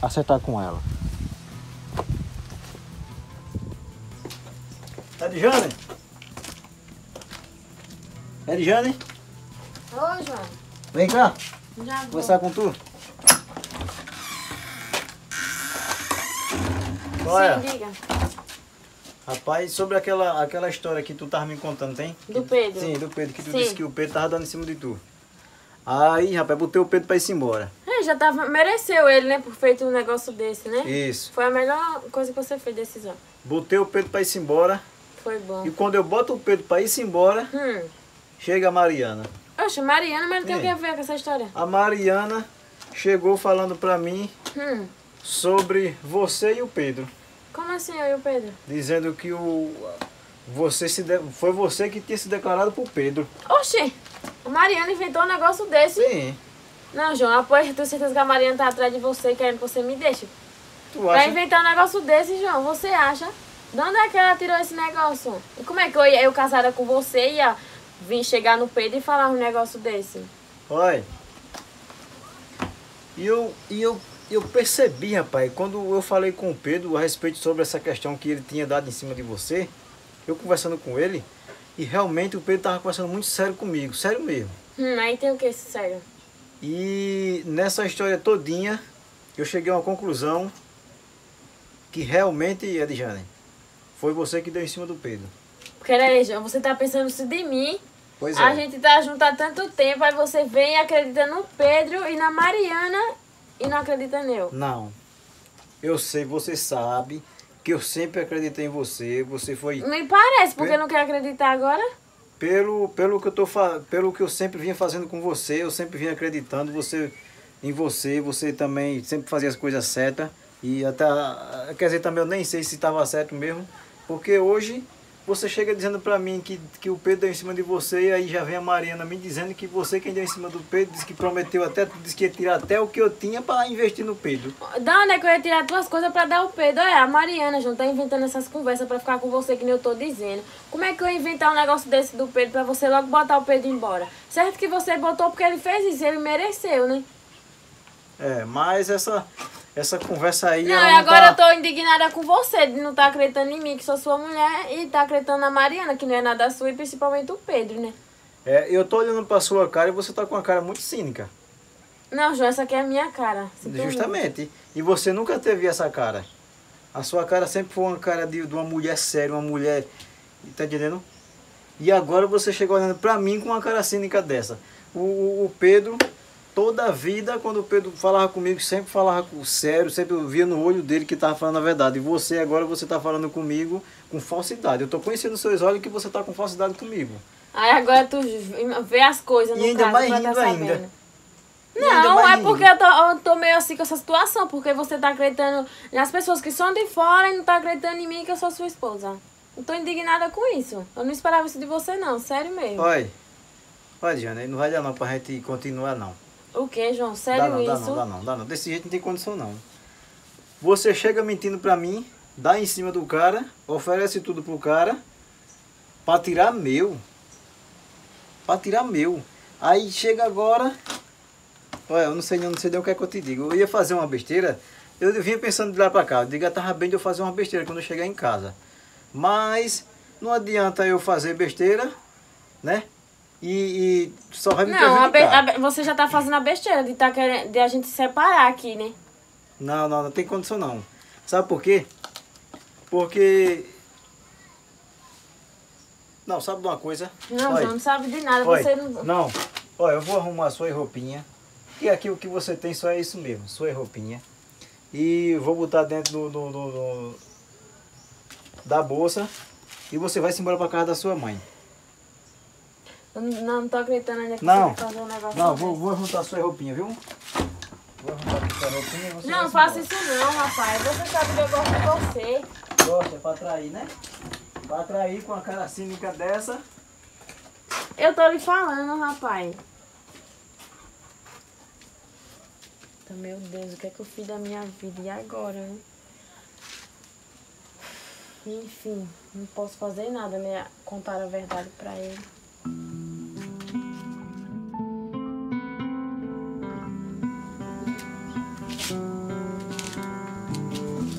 Speaker 5: acertar com ela. Edjane? Edjane?
Speaker 1: Ô, João.
Speaker 5: Vem cá,
Speaker 1: Já vou.
Speaker 5: conversar com tu. Olha,
Speaker 1: Sim, diga.
Speaker 5: rapaz, sobre aquela, aquela história que tu tava me contando, tem?
Speaker 1: Do Pedro.
Speaker 5: Sim, do Pedro, que tu
Speaker 1: Sim.
Speaker 5: disse que o Pedro tava dando em cima de tu. Aí, rapaz, botei o Pedro pra ir embora.
Speaker 1: É, já tava. Mereceu ele, né? Por feito um negócio desse, né?
Speaker 5: Isso.
Speaker 1: Foi a melhor coisa que você fez, decisão.
Speaker 5: Botei o Pedro pra ir embora.
Speaker 1: Foi bom.
Speaker 5: E quando eu boto o Pedro pra ir embora,
Speaker 1: Hum.
Speaker 5: chega a Mariana.
Speaker 1: Oxe, Mariana, mas não tem o que
Speaker 5: É.
Speaker 1: ver com essa história.
Speaker 5: A Mariana chegou falando pra mim
Speaker 1: Hum,
Speaker 5: sobre você e o Pedro.
Speaker 1: como assim eu e o Pedro?
Speaker 5: Dizendo que o. Você se de- foi você que tinha se declarado pro Pedro.
Speaker 1: Oxi, a Mariana inventou um negócio desse.
Speaker 5: Sim.
Speaker 1: Não, João, apoio, eu tenho certeza que a Mariana tá atrás de você, querendo que você me deixe.
Speaker 5: Tu
Speaker 1: Pra
Speaker 5: acha?
Speaker 1: inventar um negócio desse, João, você acha? De onde é que ela tirou esse negócio? E como é que eu, ia- eu casada com você ia vir chegar no Pedro e falar um negócio desse?
Speaker 5: Olha. E eu, e eu, eu percebi, rapaz, quando eu falei com o Pedro a respeito sobre essa questão que ele tinha dado em cima de você, eu conversando com ele, e realmente o Pedro tava conversando muito sério comigo, sério mesmo.
Speaker 1: Hum, aí tem o que, sério?
Speaker 5: E nessa história todinha, eu cheguei a uma conclusão que realmente, Edjane, foi você que deu em cima do Pedro.
Speaker 1: Peraí, João, você tá pensando isso de mim?
Speaker 5: Pois
Speaker 1: A
Speaker 5: é.
Speaker 1: gente tá junto há tanto tempo, aí você vem e acredita no Pedro e na Mariana e não acredita nele.
Speaker 5: Não. Eu sei, você sabe que eu sempre acreditei em você. Você foi
Speaker 1: Me parece, porque
Speaker 5: Pe-
Speaker 1: não quer acreditar agora?
Speaker 5: pelo pelo que eu tô fa- pelo que eu sempre vinha fazendo com você, eu sempre vinha acreditando você em você, você também sempre fazia as coisas certas e até quer dizer também eu nem sei se estava certo mesmo, porque hoje você chega dizendo pra mim que, que o Pedro deu em cima de você e aí já vem a Mariana me dizendo que você quem deu em cima do Pedro, disse que prometeu até, disse que ia tirar até o que eu tinha para investir no Pedro.
Speaker 1: Da onde é que eu ia tirar duas coisas pra dar o Pedro? Olha, a Mariana, João, tá inventando essas conversas pra ficar com você, que nem eu tô dizendo. Como é que eu ia inventar um negócio desse do Pedro pra você logo botar o Pedro embora? Certo que você botou porque ele fez isso, ele mereceu, né?
Speaker 5: É, mas essa essa conversa aí
Speaker 1: Não, e agora
Speaker 5: tá-
Speaker 1: eu tô indignada com você de não tá acreditando em mim, que sou sua mulher, e tá acreditando na Mariana, que não é nada sua, e principalmente o Pedro, né?
Speaker 5: É, eu tô olhando pra sua cara e você tá com uma cara muito cínica.
Speaker 1: Não, João, essa aqui é a minha cara.
Speaker 5: Justamente. E você nunca teve essa cara. A sua cara sempre foi uma cara de, de uma mulher séria, uma mulher. Tá entendendo? E agora você chega olhando pra mim com uma cara cínica dessa. O, o, o Pedro, toda a vida, quando o Pedro falava comigo, sempre falava com- sério, sempre eu via no olho dele que tava falando a verdade. E você agora você tá falando comigo com falsidade. Eu tô conhecendo seus olhos que você tá com falsidade comigo.
Speaker 1: Aí agora tu vê as coisas no
Speaker 5: E ainda
Speaker 1: caso
Speaker 5: mais rindo
Speaker 1: tá
Speaker 5: ainda.
Speaker 1: Não, é
Speaker 5: rindo.
Speaker 1: porque eu tô, eu tô meio assim com essa situação, porque você tá acreditando nas pessoas que são de fora e não tá acreditando em mim que eu sou sua esposa. Eu tô indignada com isso. Eu não esperava isso de você não, sério mesmo.
Speaker 5: Olha, olha, Diana, não vai dar não pra gente continuar não.
Speaker 1: O que, João?
Speaker 5: Dá
Speaker 1: Sério
Speaker 5: não, dá
Speaker 1: isso?
Speaker 5: não, dá não, dá não. Desse jeito não tem condição não. Você chega mentindo pra mim, dá em cima do cara, oferece tudo pro cara, pra tirar meu. Pra tirar meu. Aí chega agora. Olha, eu não sei, eu não sei nem o que é que eu te digo. Eu ia fazer uma besteira, eu vinha pensando de lá pra cá. Eu digo, ah, tava bem de eu fazer uma besteira quando eu chegar em casa. Mas não adianta eu fazer besteira, né? E, e só vai me
Speaker 1: Não, be- você já tá fazendo a besteira de, tá querendo, de a gente se separar aqui, né?
Speaker 5: Não, não, não tem condição não. Sabe por quê? Porque. Não, sabe de uma coisa?
Speaker 1: Não,
Speaker 5: Olha,
Speaker 1: não sabe de nada.
Speaker 5: olha,
Speaker 1: Você não.
Speaker 5: não. Olha, eu vou arrumar sua roupinha. E aqui o que você tem só é isso mesmo, sua roupinha. E vou botar dentro do, do- do- do- da bolsa. E você vai se embora pra casa da sua mãe.
Speaker 1: Não, não tô acreditando ainda que
Speaker 5: Não,
Speaker 1: você vai fazer um negócio
Speaker 5: Não, vou, vou a sua roupinha, viu? Vou arrumar aqui sua roupinha e você
Speaker 1: Não, faça isso não, rapaz. Você sabe que eu gosto de você.
Speaker 5: Gosta, é pra atrair, né? Pra atrair com a cara cínica dessa.
Speaker 1: Eu tô lhe falando, rapaz. Tá, Meu Deus, o que é que eu fiz da minha vida? E agora, hein? Enfim, não posso fazer nada, né? Contar a verdade pra ele.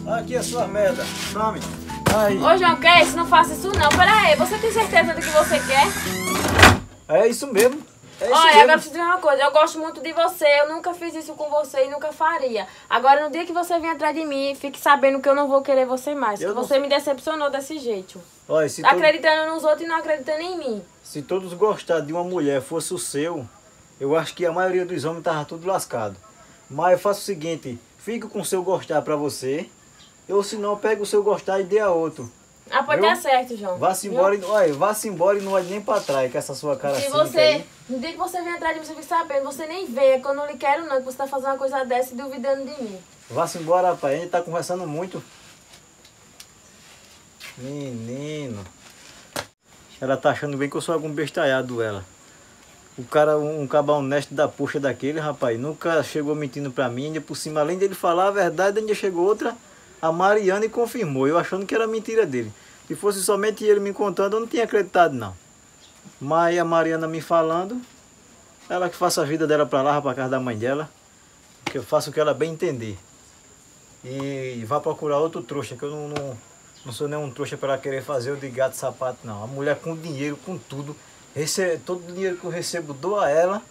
Speaker 5: Aqui a sua merda. Tome. Aí.
Speaker 1: Ô, João, isso? Não faça isso não. Pera aí, você tem certeza do que você quer?
Speaker 5: É isso mesmo. É
Speaker 1: Olha,
Speaker 5: mesmo.
Speaker 1: agora preciso dizer uma coisa. Eu gosto muito de você. Eu nunca fiz isso com você e nunca faria. Agora, no dia que você vir atrás de mim, fique sabendo que eu não vou querer você mais.
Speaker 5: Eu
Speaker 1: que
Speaker 5: não-
Speaker 1: você me decepcionou desse jeito.
Speaker 5: Olha, se,
Speaker 1: Tá
Speaker 5: to-
Speaker 1: acreditando nos outros e não acreditando em mim.
Speaker 5: se todos gostarem de uma mulher fosse o seu, eu acho que a maioria dos homens tava tudo lascado. Mas eu faço o seguinte, fique com o seu gostar pra você, ou se não, pega o seu gostar e dê a outro.
Speaker 1: Ah, pode dar certo, João.
Speaker 5: Vá-se embora, e, olha, vá-se embora e não olhe nem pra trás com essa sua cara
Speaker 1: Se você,
Speaker 5: aí.
Speaker 1: No dia que você vem atrás de mim, você fica sabendo, você nem vê, que eu não lhe quero não, que você tá fazendo uma coisa dessa e duvidando de mim.
Speaker 5: Vá-se embora, rapaz. A gente tá conversando muito. Menino. Ela tá achando bem que eu sou algum bestalhado, ela. O cara, um cabal honesto da puxa daquele, rapaz, nunca chegou mentindo pra mim. Ainda por cima, além dele falar a verdade, ainda chegou outra, a Mariana, e confirmou. Eu achando que era mentira dele. Se fosse somente ele me contando, eu não tinha acreditado, não. Mas a Mariana me falando, ela que faça a vida dela pra lá, pra casa da mãe dela. Que eu faço o que ela bem entender. E vá procurar outro trouxa, que eu não, não, não sou nenhum trouxa para querer fazer o de gato sapato, não. A mulher com dinheiro, com tudo. Rece todo o dinheiro que eu recebo, dou a ela,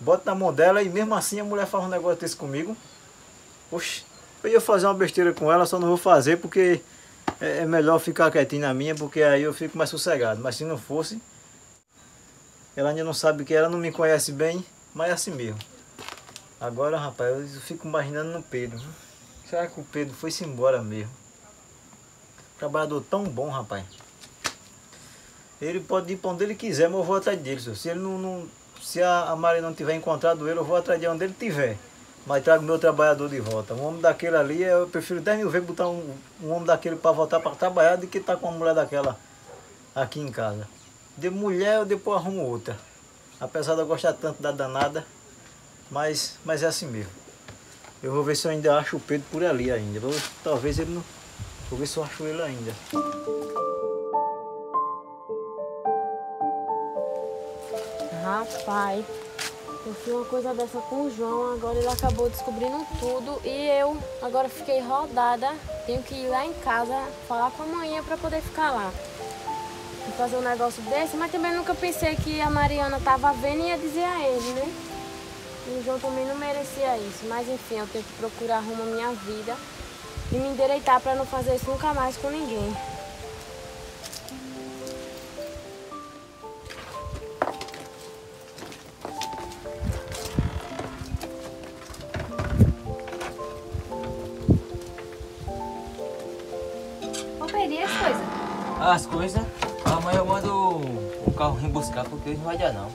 Speaker 5: boto na mão dela e mesmo assim a mulher faz um negócio desse comigo. Oxe, eu ia fazer uma besteira com ela, só não vou fazer porque é, é melhor ficar quietinho na minha, porque aí eu fico mais sossegado. Mas se não fosse, ela ainda não sabe que ela não me conhece bem, mas é assim mesmo. Agora, rapaz, eu fico imaginando no Pedro. Será que o Pedro foi-se embora mesmo? Trabalhador tão bom, rapaz. Ele pode ir para onde ele quiser, mas eu vou atrás dele. senhor. Se ele não, não- se a, a Maria não tiver encontrado ele, eu vou atrás de onde ele tiver. Mas trago meu trabalhador de volta. Um homem daquele ali, eu prefiro 10 mil vezes botar um, um homem daquele para voltar para trabalhar do que estar com uma mulher daquela aqui em casa. De mulher eu depois arrumo outra. Apesar de eu gostar tanto da danada, mas, mas é assim mesmo. Eu vou ver se eu ainda acho o Pedro por ali ainda. Talvez ele não. Vou ver se eu acho ele ainda.
Speaker 1: Rapaz, eu fiz uma coisa dessa com o João, agora ele acabou descobrindo tudo e eu agora fiquei rodada. Tenho que ir lá em casa falar com a manhã pra poder ficar lá. Fazer um negócio desse, mas também nunca pensei que a Mariana tava vendo e ia dizer a ele, né? E o João também não merecia isso. Mas enfim, eu tenho que procurar rumo à minha vida e me endireitar pra não fazer isso nunca mais com ninguém.
Speaker 2: Ô, e as coisas?
Speaker 4: As coisas, carro vir buscar porque hoje não vai dar não.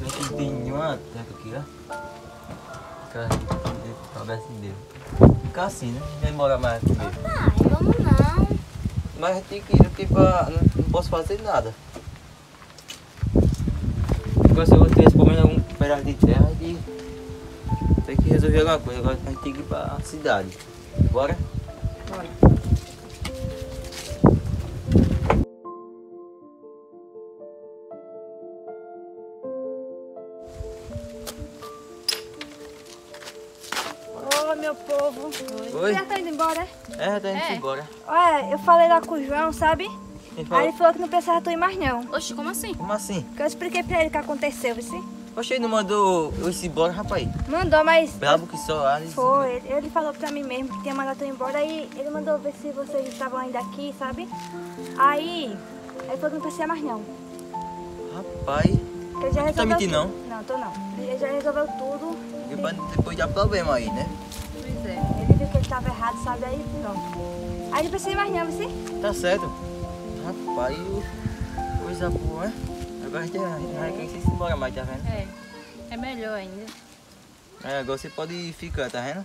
Speaker 4: Não tem nenhuma teca aqui, ó. Fica fica assim dele. Fica assim, né? Vai demorar mais aqui mesmo.
Speaker 6: Pai, vamos não.
Speaker 4: Mas tem que ir, tem pra. Não, não posso fazer nada. Agora se eu tivesse pelo menos algum pedaço de terra de. Tem que resolver alguma coisa. Agora a gente tem que ir pra cidade. Bora?
Speaker 2: Bora.
Speaker 3: Meu povo.
Speaker 4: Oi?
Speaker 3: Já tá indo embora?
Speaker 4: É, tá indo
Speaker 2: É.
Speaker 4: embora.
Speaker 3: Olha, eu falei lá com o João, sabe?
Speaker 4: Ele
Speaker 3: Aí
Speaker 4: falou,
Speaker 3: ele falou que não precisava tu ir mais não.
Speaker 2: Oxe, como assim?
Speaker 4: como assim?
Speaker 3: Porque eu expliquei pra ele o que aconteceu, viu?
Speaker 4: Poxa, ele não mandou eu ir embora, rapaz.
Speaker 3: Mandou, mas...
Speaker 4: Brabo que só. ah,
Speaker 3: Foi, ele, ele falou pra mim mesmo que tinha mandado eu ir embora e ele mandou ver se vocês estavam ainda aqui, sabe? Aí, ele falou que não precisa mais não.
Speaker 4: Rapaz,
Speaker 3: ele já
Speaker 4: tá
Speaker 3: resolveu
Speaker 4: mentindo,
Speaker 3: tudo. Não, tô não. Ele já resolveu tudo.
Speaker 4: depois, depois dá problema aí, né?
Speaker 2: Pois é.
Speaker 3: Ele viu que ele tava errado, sabe? Aí pronto. Aí não precisa mais não, viu?
Speaker 4: Tá certo. Rapaz, coisa boa, né? Agora a gente a gente vai querer se embora mais, tá vendo?
Speaker 2: É. É melhor ainda.
Speaker 4: É, agora você pode ficar, tá vendo?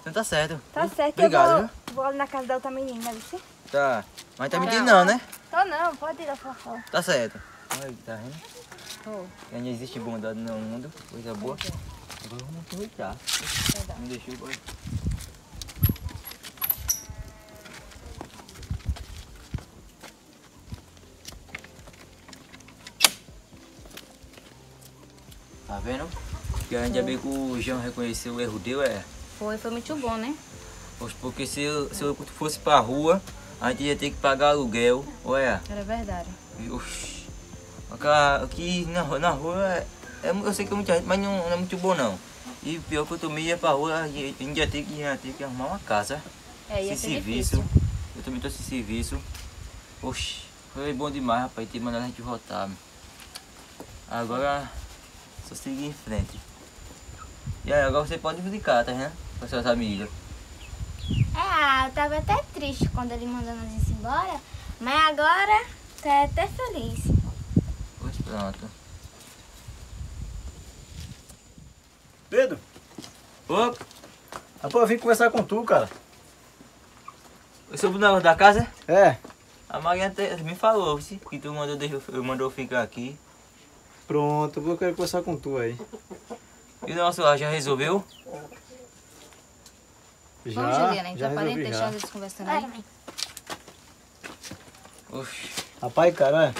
Speaker 4: Então tá certo.
Speaker 3: Tá certo,
Speaker 4: Obrigado,
Speaker 3: eu
Speaker 4: viu?
Speaker 3: vou, vou ali na casa da outra menina, viu?
Speaker 4: Tá. Mas tá
Speaker 3: Tá.
Speaker 4: mentindo não, né?
Speaker 3: Tô não, pode ir lá fora.
Speaker 4: Tá certo. Aí, tá vendo?
Speaker 2: Ô,
Speaker 4: Ainda existe bondade no mundo, coisa boa. Agora vamos aproveitar. Não deixou o Tá vendo? Que ainda bem que o João reconheceu o erro dele, é.
Speaker 2: Foi, foi muito bom, né?
Speaker 4: Porque se eu, se eu fosse pra rua, a gente ia ter que pagar aluguel. Olha.
Speaker 2: Era verdade.
Speaker 4: Oxi. Aqui- na, rua- na rua, é, é eu sei que é muita gente, mas não, não é muito bom não. E pior que eu também ia pra rua, a gente ia ter que, ia ter que arrumar uma casa.
Speaker 2: É, ia
Speaker 4: esse
Speaker 2: ser
Speaker 4: serviço.
Speaker 2: difícil.
Speaker 4: Eu também tô esse serviço. Oxi, foi bom demais, rapaz, ter mandado a gente voltar. Agora, só seguir em frente. E aí, agora você pode brincar, tá vendo? Com seus amigos.
Speaker 6: É, eu tava até triste quando ele mandou nós ir embora, mas agora tô até feliz.
Speaker 4: Pois pronto.
Speaker 5: Pedro,
Speaker 4: Opa,
Speaker 5: Rapaz, eu vim conversar com tu, cara.
Speaker 4: Sobre o negócio da casa?
Speaker 5: É.
Speaker 4: A Maria até me falou, que tu mandou, deixa- eu- mandou ficar aqui.
Speaker 5: Pronto, eu vou querer conversar com tu aí.
Speaker 4: E o negócio lá já resolveu?
Speaker 5: Já,
Speaker 2: Vamos, Juliana,
Speaker 5: já
Speaker 2: então podem
Speaker 5: resolvi
Speaker 2: deixar
Speaker 5: já.
Speaker 2: eles conversando aí.
Speaker 4: Oxi.
Speaker 5: Rapaz, cara.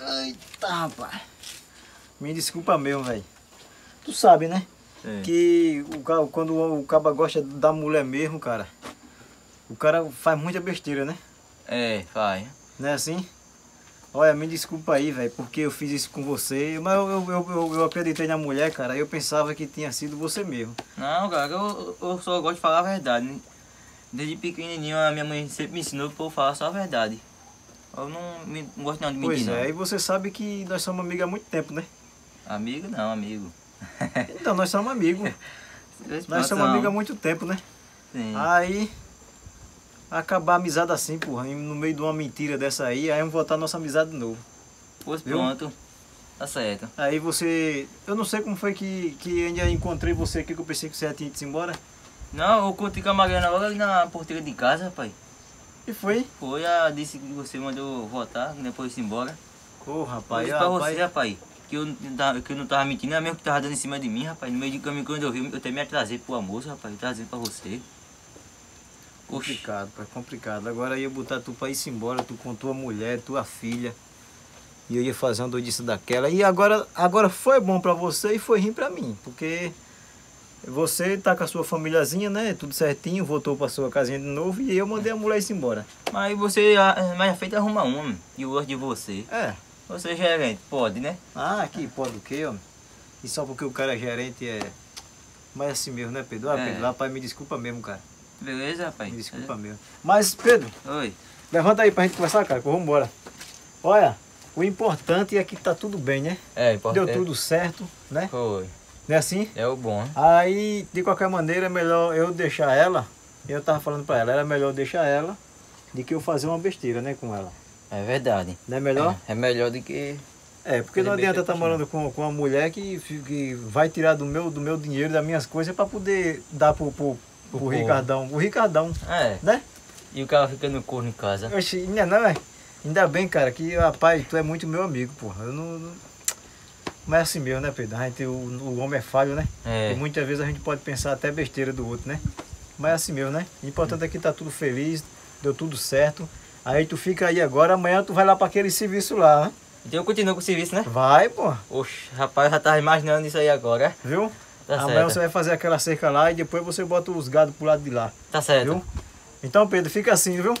Speaker 5: Eita, rapaz. Me desculpa mesmo, velho. Tu sabe, né?
Speaker 4: É.
Speaker 5: Que o, quando o caba gosta da mulher mesmo, cara, o cara faz muita besteira, né?
Speaker 4: É, vai.
Speaker 5: Não é assim? Olha, me desculpa aí, velho, porque eu fiz isso com você. Mas eu, eu, eu, eu- acreditei na mulher, cara. Eu pensava que tinha sido você mesmo.
Speaker 4: Não, cara, eu, eu só gosto de falar a verdade. né? Desde pequenininho a minha mãe sempre me ensinou pra eu falar só a verdade. Eu não, me- não gosto não de
Speaker 5: Pois
Speaker 4: mentir,
Speaker 5: é, e
Speaker 4: não.
Speaker 5: você sabe que nós somos amigos há muito tempo, né?
Speaker 4: Amigo não, amigo.
Speaker 5: Então, nós somos amigos. Nós somos amigos há muito tempo, né?
Speaker 4: Sim.
Speaker 5: Aí, acabar a amizade assim, porra, no meio de uma mentira dessa aí, aí vamos voltar a nossa amizade de novo.
Speaker 4: Pois
Speaker 5: viu?
Speaker 4: pronto. Tá certo.
Speaker 5: Aí você. Eu não sei como foi que, que ainda encontrei você aqui, que eu pensei que você já tinha ido embora.
Speaker 4: Não, eu curti com a Mariana logo ali na porteira de casa, rapaz.
Speaker 5: E foi?
Speaker 4: Foi, ela disse que você mandou votar, depois ir embora.
Speaker 5: Ô,
Speaker 4: Eu
Speaker 5: rapaz,
Speaker 4: disse pra
Speaker 5: rapaz.
Speaker 4: você, rapaz, que eu, não tava- que eu não tava mentindo, é mesmo que tava dando em cima de mim, rapaz. No meio de caminho, quando eu vi, eu até me atrasei pro almoço, rapaz, trazendo pra você.
Speaker 5: Complicado, pai, complicado. Agora ia botar tu pra ir embora, tu com tua mulher, tua filha. E eu ia fazer uma doidice daquela. E agora, agora foi bom pra você e foi ruim pra mim. Porque você tá com a sua famíliazinha, né? Tudo certinho, voltou pra sua casinha de novo e eu mandei a mulher ir embora.
Speaker 4: Mas você, mais à frente, arruma uma, e eu gosto de você.
Speaker 5: É.
Speaker 4: Você é gerente, pode, né?
Speaker 5: Ah, que pode o quê, homem? E só porque o cara é gerente é. Mas é assim mesmo, né, Pedro? Ah,
Speaker 4: É.
Speaker 5: Pedro, rapaz, me desculpa mesmo, cara.
Speaker 4: Beleza, rapaz?
Speaker 5: Me desculpa mesmo. Mas, Pedro,
Speaker 4: Oi.
Speaker 5: levanta aí pra gente conversar, cara, que vamos embora. Olha, o importante é que tá tudo bem, né?
Speaker 4: É, importante.
Speaker 5: Deu tudo certo, né?
Speaker 4: Foi.
Speaker 5: Não é assim?
Speaker 4: É o bom, né?
Speaker 5: Aí, de qualquer maneira, é melhor eu deixar ela. Eu tava falando pra ela, era melhor deixar ela do que eu fazer uma besteira, né, com ela.
Speaker 4: É verdade.
Speaker 5: Não é melhor?
Speaker 4: É, é melhor do que.
Speaker 5: É, porque não adianta estar
Speaker 4: com
Speaker 5: morando com, com uma mulher que, que vai tirar do meu, do meu dinheiro, das minhas coisas, pra poder dar pro, pro, pro
Speaker 4: povo.
Speaker 5: Ricardão. O Ricardão,
Speaker 4: É.
Speaker 5: né?
Speaker 4: E o cara fica no corno em casa.
Speaker 5: Oxi, não é não, é? Ainda bem, cara, que, rapaz, tu é muito meu amigo, porra. Eu não... não- Mas é assim mesmo, né, Pedro? A gente, o, o homem é falho, né?
Speaker 4: É.
Speaker 5: E muitas vezes a gente pode pensar até besteira do outro, né? Mas é assim mesmo, né? O importante é que tá tudo feliz, deu tudo certo. Aí tu fica aí agora, amanhã tu vai lá para aquele serviço lá, né?
Speaker 4: Então eu continuo com o serviço, né?
Speaker 5: Vai, pô,
Speaker 4: Oxe, rapaz, eu já tava imaginando isso aí agora.
Speaker 5: viu?
Speaker 4: Tá
Speaker 5: amanhã
Speaker 4: certo.
Speaker 5: você vai fazer aquela cerca lá e depois você bota os gados pro lado de lá,
Speaker 4: Tá certo.
Speaker 5: viu? Então, Pedro, fica assim, viu?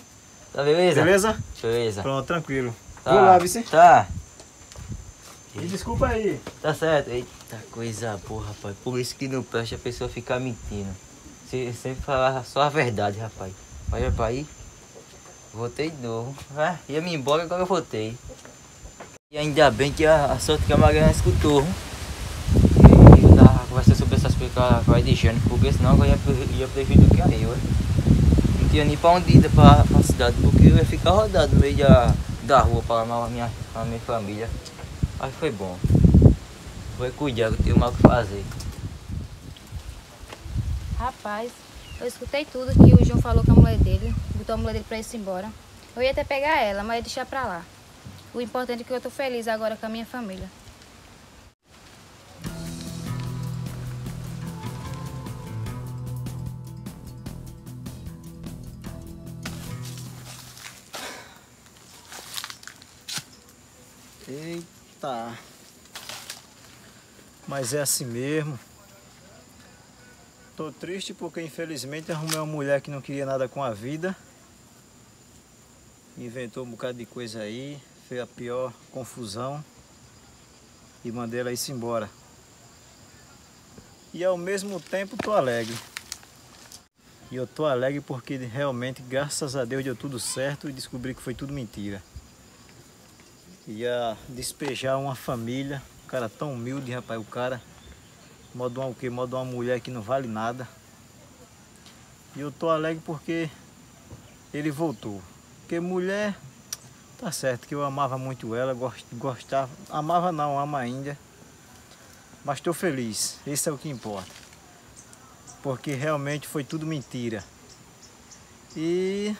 Speaker 4: Tá beleza?
Speaker 5: Beleza?
Speaker 4: Beleza.
Speaker 5: Pronto, tranquilo.
Speaker 4: Tá.
Speaker 5: Vou lá, Vicente.
Speaker 4: Tá.
Speaker 5: Me desculpa aí.
Speaker 4: Tá certo. Eita coisa boa, rapaz. Por isso que não presta a pessoa ficar mentindo. Você sempre falar só a verdade, rapaz. Olha pra aí. Voltei de novo. Ah, ia me embora, agora eu voltei. E ainda bem que a, a sorte que a Mariana escutou. hein? E eu tava conversando com a Edjane, porque senão eu ia, ia prejudicar eu. Não tinha nem pra onde ir pra, pra cidade, porque eu ia ficar rodado no meio da, da rua amar a minha, minha família. Mas foi bom. Vou cuidar, que eu tenho mal o que fazer.
Speaker 2: Rapaz, eu escutei tudo que o João falou com a mulher dele. Botou a mulher dele pra ir embora. Eu ia até pegar ela, mas ia deixar pra lá. O importante é que eu tô feliz agora com a minha família.
Speaker 5: Eita. Mas é assim mesmo. Tô triste porque infelizmente arrumei uma mulher que não queria nada com a vida. Inventou um bocado de coisa aí, fez a pior confusão e mandei ela ir embora. E ao mesmo tempo tô alegre. E eu tô alegre porque realmente, graças a Deus, deu tudo certo e descobri que foi tudo mentira ia despejar uma família, um cara tão humilde, rapaz, o cara, modo uma, o quê? Modo uma mulher que não vale nada. E eu tô alegre porque ele voltou. Porque mulher, tá certo que eu amava muito ela, gos- gostava, amava não, ama ainda. Mas tô feliz, esse é o que importa. porque realmente foi tudo mentira. E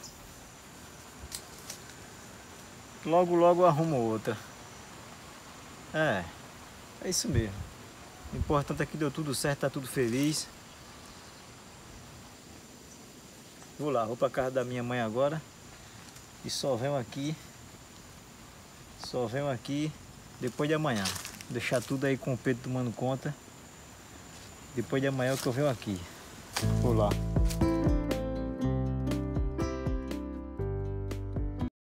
Speaker 5: logo logo arrumo outra. É, é isso mesmo. O importante é que deu tudo certo, tá tudo feliz. Vou lá, vou pra casa da minha mãe agora. E só venho aqui. Só venho aqui depois de amanhã. Deixar tudo aí com o Pedro tomando conta. Depois de amanhã é que eu venho aqui. Vou lá.